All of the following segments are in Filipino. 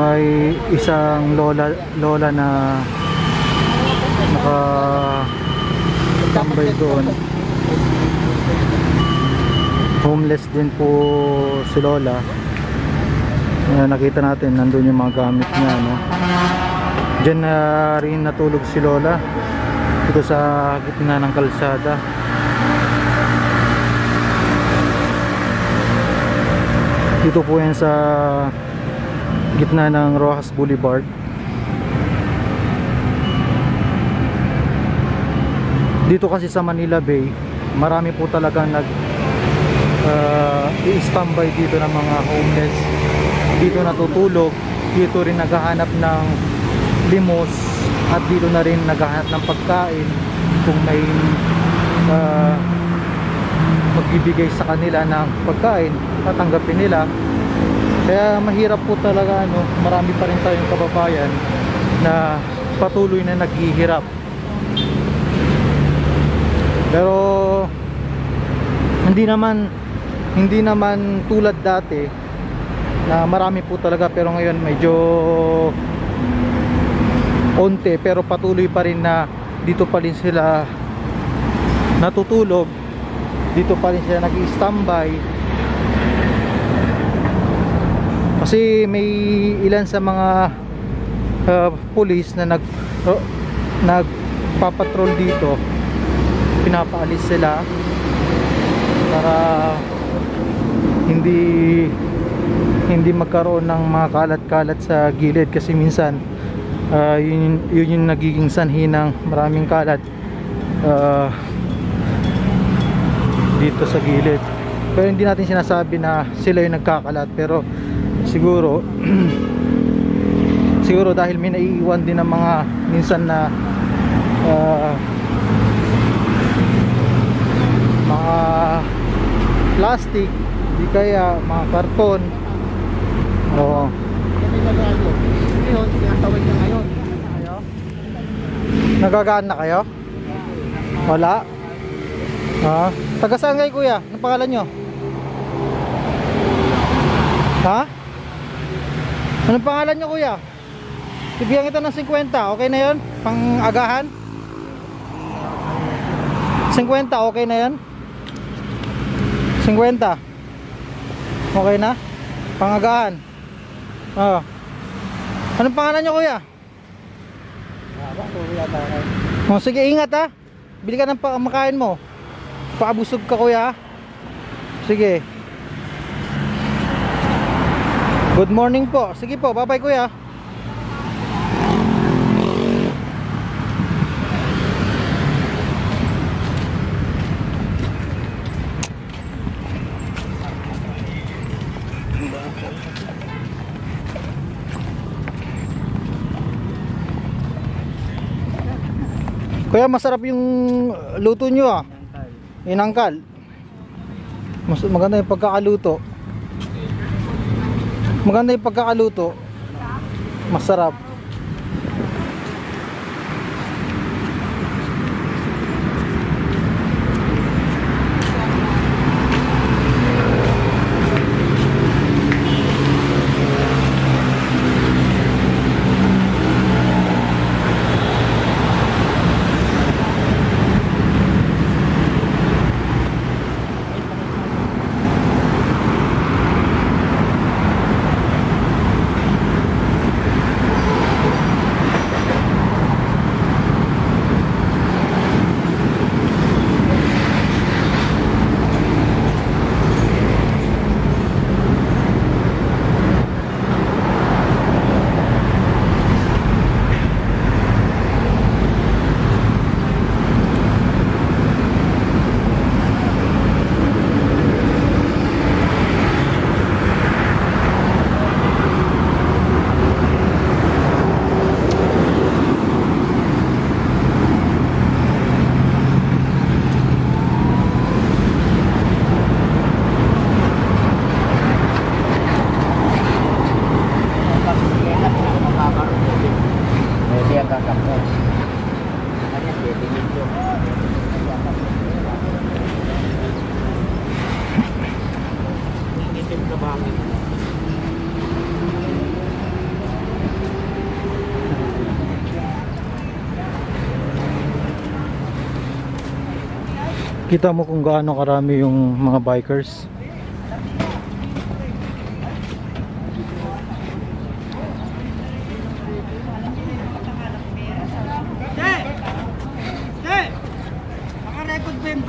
may isang lola lola na naka tambay doon. Homeless din po si lola. Ayan, nakita natin nandun yung mga gamit niya no? dyan na rin natulog si lola. Dito sa gitna ng kalsada. Dito po yan sa gitna ng Rojas Boulevard. Dito kasi sa Manila Bay marami po talagang nag uh, i-standby dito ng mga homeless. Dito natutulog dito rin naghahanap ng limos at dito na rin naghahanap ng pagkain kung may uh, magbibigay sa kanila ng pagkain tatanggapin nila kaya mahirap po talaga ano marami pa rin tayong kababayan na patuloy na naghihirap. Pero hindi naman hindi naman tulad dati na marami po talaga pero ngayon medyo onte pero patuloy pa rin na dito pa rin sila natutulog dito pa rin sila nag-standby kasi may ilan sa mga uh, police na nag uh, nagpapatrol dito. Pinapaalis sila para hindi hindi magkaroon ng mga kalat-kalat sa gilid. Kasi minsan uh, yun, yun yung nagiging sanhi ng maraming kalat uh, dito sa gilid. Pero hindi natin sinasabi na sila yung nagkakalat pero siguro siguro dahil may naiiwan din ng mga minsan na uh, mga plastic di kaya mga karton oo nagagaan na kayo? wala? ha? taga saan kayo kuya? anong pangalan nyo? ha? Anong pangalan nyo kuya? bibigyan kita ng 50 okay na yun? pang agahan? 50 okay na yan? 50 okay na? pangagaan oh. anong pangalan nyo kuya? Oh, sige ingat ha bili ka ng makain mo paabusog ka kuya sige good morning po sige po bye bye kuya Kuya, masarap yung luto nyo ah. Inangkal. Mas maganda yung pagkakaluto. Maganda yung pagkakaluto. Masarap. Kita mo kung gaano karami yung mga bikers.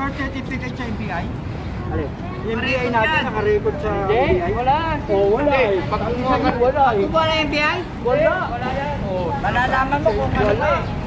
Birth certificate sa NBI? Alin? Yung NBI natin naka-record sa NBI? Wala. Oh, wala eh. Pag wala eh. Wala NBI? Wala. Wala yan. Oh. Malalaman mo kung ano eh.